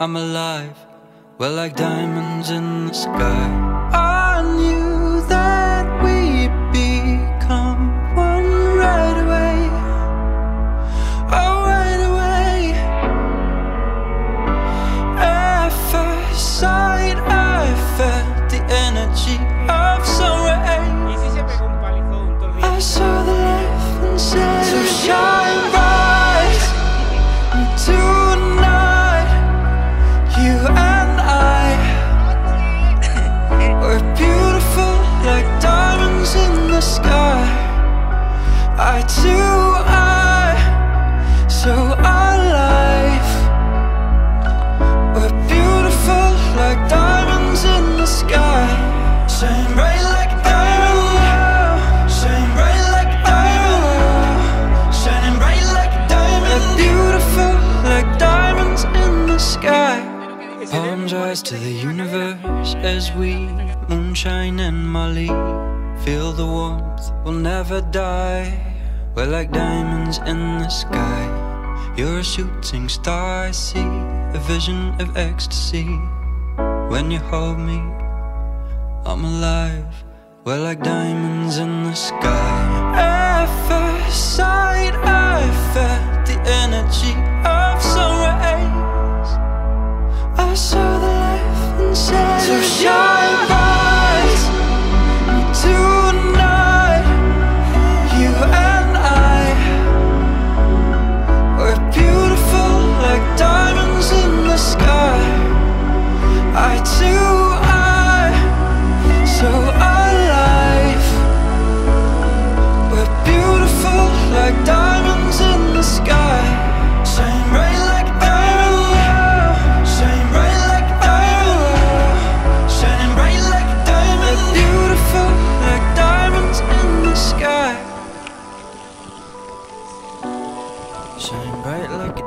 I'm alive. We're like diamonds in the sky. To the universe as we moonshine and Molly. Feel the warmth, we'll never die. We're like diamonds in the sky. You're a shooting star, I see a vision of ecstasy. When you hold me, I'm alive. We're like diamonds in the sky.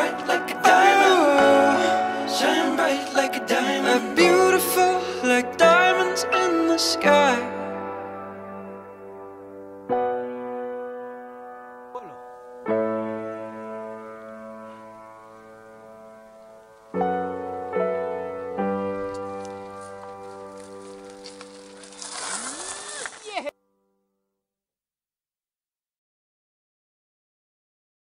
bright like